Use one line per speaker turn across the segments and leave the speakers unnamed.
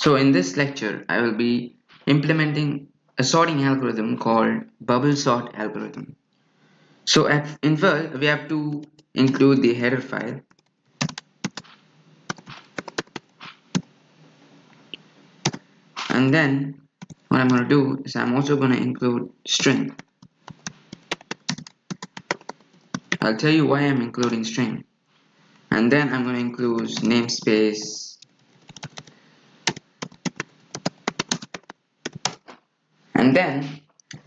So in this lecture, I will be implementing a sorting algorithm called bubble sort algorithm. So at, in first, we have to include the header file. And then what I'm going to do is I'm also going to include string. I'll tell you why I'm including string. And then I'm going to include namespace and then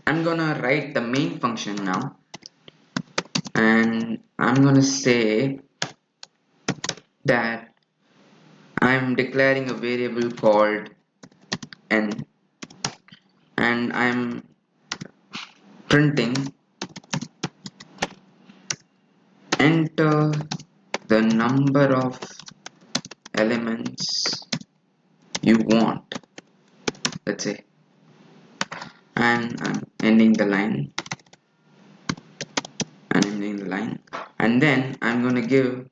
I'm gonna write the main function now. And I'm gonna say that I'm declaring a variable called n. And I'm printing enter the number of elements you want. Let's say and I'm ending the line. And ending the line. And then I'm going to give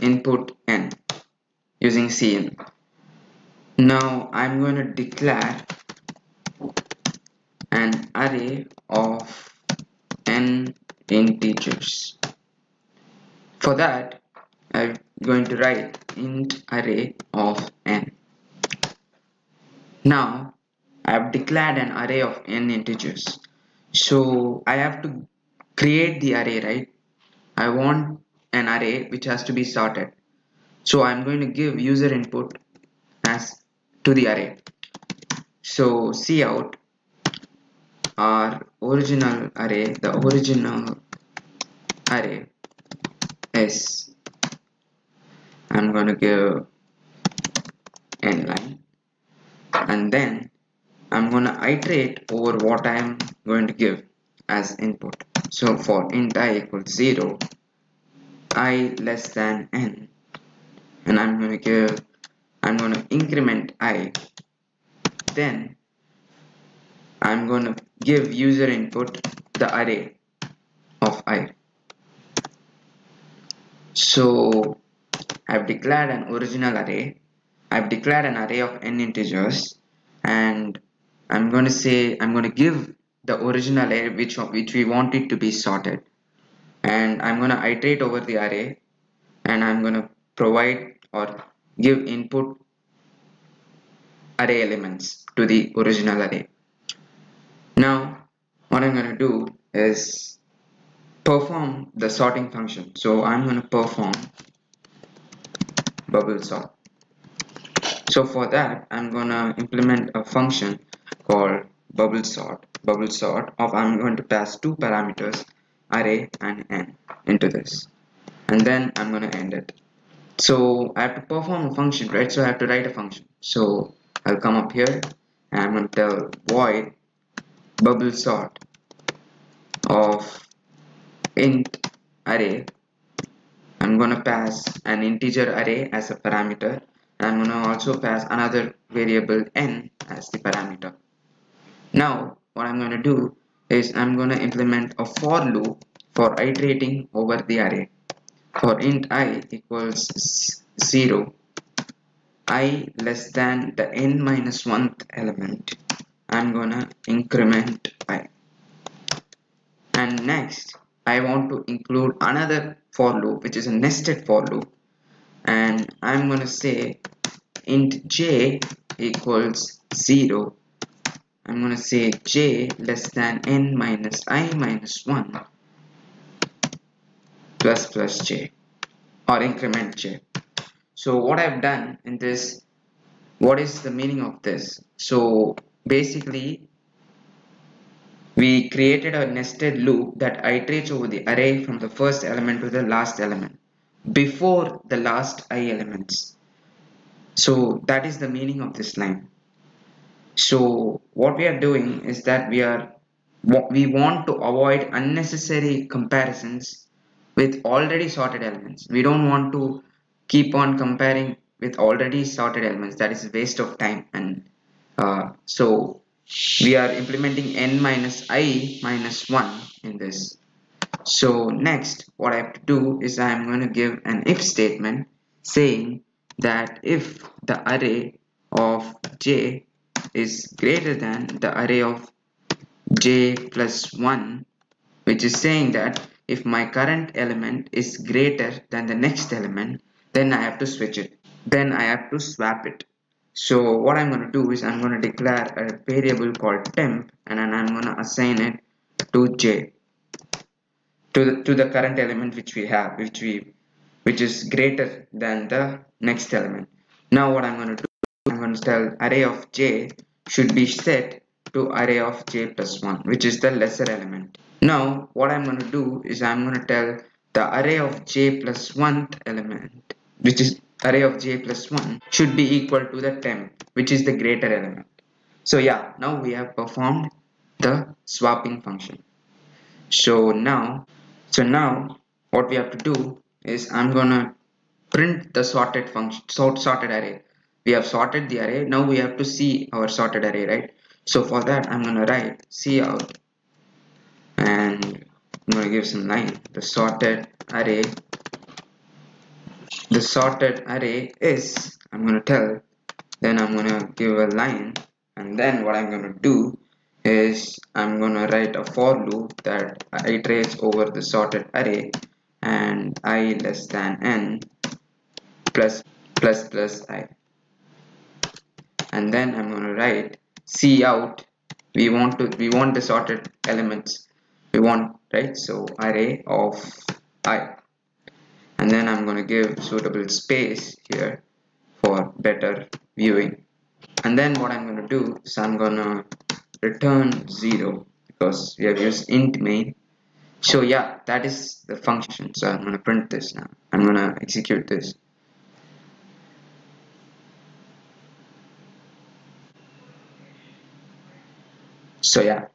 input n using cin now I'm going to declare an array of n integers. For that I'm going to write int array of n. Now I have declared an array of n integers. So I have to create the array right? I want an array which has to be sorted. So I'm going to give user input as to the array. So cout our original array the original array is I'm going to give n line. And then I'm going to iterate over what I am going to give as input. So for int i equals 0, i less than n, and I'm going to give, I'm going to increment i, then I'm going to give user input the array of i. So I've declared an original array, I've declared an array of n integers, and I'm going to say I'm going to give the original array which which we want it to be sorted. And I'm going to iterate over the array and I'm going to provide or give input array elements to the original array. Now what I'm going to do is perform the sorting function. So I'm going to perform bubble sort. So for that I'm gonna implement a function called bubble sort. Bubble sort of I'm going to pass two parameters array and n into this. And then I'm going to end it. So I have to perform a function right? So I have to write a function. So I'll come up here and I'm going to tell void bubble sort of int array. I'm going to pass an integer array as a parameter and I'm going to also pass another variable n as the parameter now what I'm going to do is I'm going to implement a for loop for iterating over the array. For int i equals 0, i less than the n minus 1th element, I'm going to increment i. And next, I want to include another for loop which is a nested for loop and I'm going to say int j equals 0 I'm going to say j less than n minus i minus 1 plus plus j or increment j. So what I've done in this, what is the meaning of this? So basically we created a nested loop that iterates over the array from the first element to the last element before the last i elements. So that is the meaning of this line so what we are doing is that we are we want to avoid unnecessary comparisons with already sorted elements. We don't want to keep on comparing with already sorted elements. That is waste of time and uh, so we are implementing n minus i minus 1 in this. So next what I have to do is I am going to give an if statement saying that if the array of j is greater than the array of j plus 1 which is saying that if my current element is greater than the next element then I have to switch it. Then I have to swap it. So what I'm going to do is I'm going to declare a variable called temp and then I'm going to assign it to j. To the, to the current element which we have which we which is greater than the next element. Now what I'm going to do I'm going to tell array of j should be set to array of j plus 1 which is the lesser element. Now what I'm going to do is I'm going to tell the array of j plus 1th element which is array of j plus 1 should be equal to the temp which is the greater element. So yeah now we have performed the swapping function. So now so now what we have to do is I'm gonna print the sorted function sort sorted array we have sorted the array. Now we have to see our sorted array right? So for that I'm gonna write cout and I'm gonna give some line. The sorted array the sorted array is I'm gonna tell then I'm gonna give a line. And then what I'm gonna do is I'm gonna write a for loop that iterates over the sorted array and i less than n plus plus plus i and then I'm gonna write cout. We want to we want the sorted elements. We want right? So array of i. And then I'm going to give suitable space here for better viewing. And then what I'm going to do is I'm going to return 0 because we have used int main. So yeah that is the function. So I'm going to print this now. I'm going to execute this so yeah.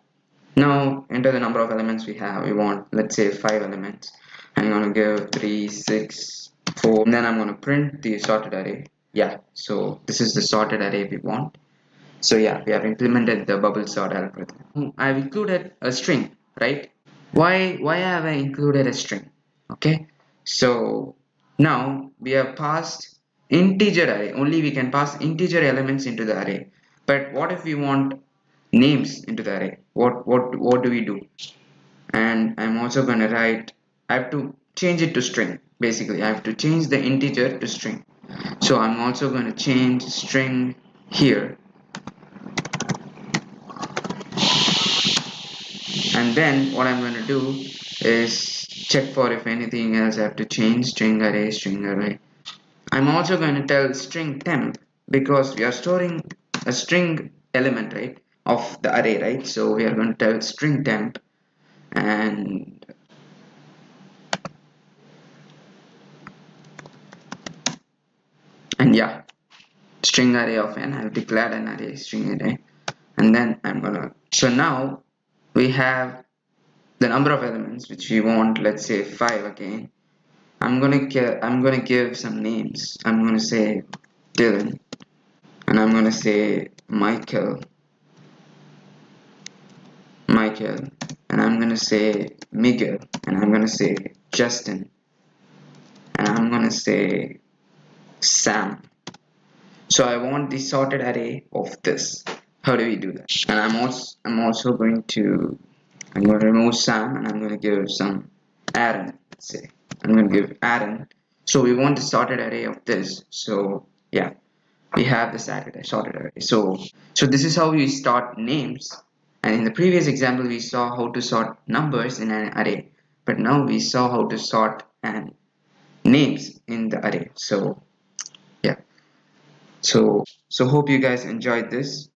Now enter the number of elements we have. We want let's say five elements. I'm gonna give three six four. And then I'm gonna print the sorted array. Yeah. So this is the sorted array we want. So yeah we have implemented the bubble sort algorithm. Hmm, I've included a string right? Why why have I included a string? Okay. So now we have passed integer array. Only we can pass integer elements into the array. But what if we want names into the array. What what what do we do? And I'm also going to write I have to change it to string basically. I have to change the integer to string. So I'm also going to change string here. And then what I'm going to do is check for if anything else I have to change string array string array. I'm also going to tell string temp because we are storing a string element right of the array right? So we are going to tell string temp and and yeah string array of n. I've declared an array string array and then I'm gonna so now we have the number of elements which we want let's say five again. I'm gonna I'm gonna give some names. I'm gonna say Dylan and I'm gonna say Michael Michael and I'm gonna say Miguel and I'm gonna say Justin and I'm gonna say Sam. So I want the sorted array of this. How do we do that? And I'm also I'm also going to I'm going to remove Sam and I'm going to give some Aaron let's say. I'm going to give Aaron. So we want the sorted array of this. So yeah we have the sorted sorted array. So so this is how we start names and in the previous example we saw how to sort numbers in an array. But now we saw how to sort and names in the array. So yeah. So so hope you guys enjoyed this